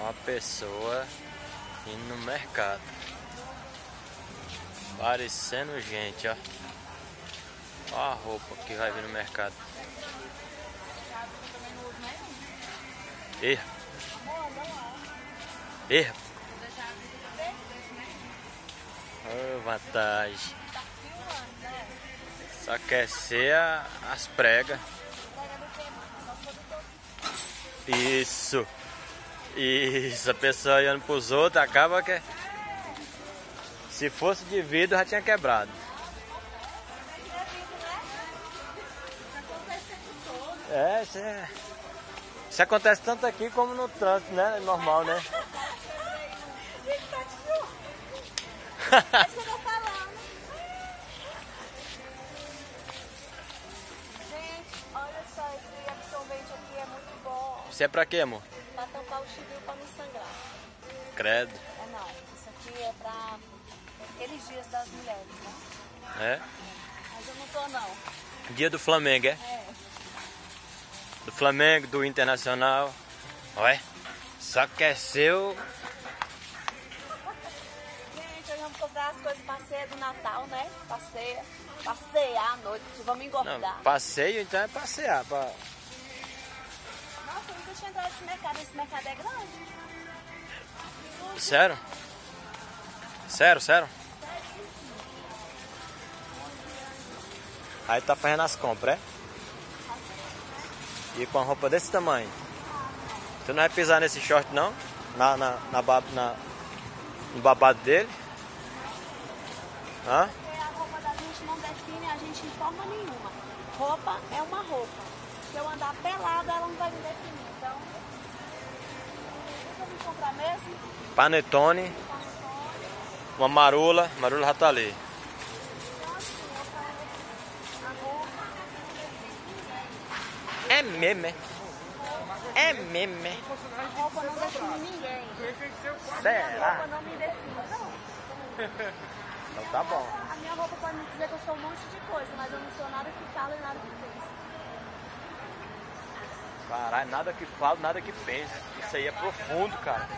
uma pessoa indo no mercado. Parecendo gente, ó. Olha a roupa que vai vir no mercado. Erra. Erra. Oh, vantagem. Só quer ser a, as pregas. Isso. Isso, a pessoa olhando pros outros acaba que. Se fosse de vidro já tinha quebrado. É, isso, é, isso acontece tanto aqui como no trânsito, né? É normal, né? Gente, olha só, esse absorvente aqui é muito bom. Isso é pra quê, amor? Pra tampar o chibio pra não sangrar. Credo. É não, isso aqui é pra aqueles dias das mulheres, né? É? Mas eu não tô não. Dia do Flamengo, é? É. Do Flamengo, do Internacional. Olha, só. Gente, hoje vamos comprar as coisas pra ceia do Natal, né? Passeia. Passear à noite, vamos engordar. Não, passeio então é passear. Pra... Nunca tinha entrado nesse mercado. Esse mercado é grande. Sério? Sério, sério? Aí tá fazendo as compras, é? E com a roupa desse tamanho. Tu não vai pisar nesse short não? Na, na, na, na- no babado dele? Hã? Porque a roupa da gente não define a gente em forma nenhuma. Roupa é uma roupa. Se eu andar pelada, ela não vai me definir. Panetone, uma marula, marula já tá a. É mesmo, é? É? A roupa não define ninguém. A Será? roupa não me define. Não. Então tá bom. A minha roupa pode me dizer que eu sou um monte de coisa, mas eu não sou nada que fala e nada que pensa. Caralho, nada que falo, nada que penso. Isso aí é profundo, cara.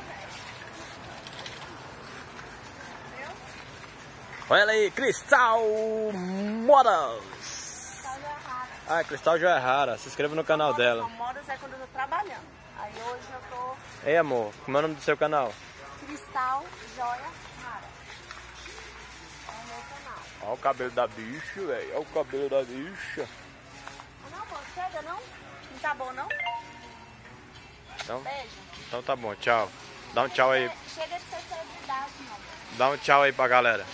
Olha ela aí, Cristal Models. Errado. Ah, Cristal Joia Rara. Se inscreva no canal dela. Modas é quando eu tô trabalhando. Aí hoje eu tô Ei, amor, como é o nome do seu canal? Cristal Joia Rara. É o meu canal. Olha o cabelo da bicha, velho. Olha o cabelo da bicha. Não, pô, chega? Não tá bom não? Então, Beijo. então tá bom, tchau. Dá um tchau aí. Chega de ser celebridade, não. Dá um tchau aí pra galera.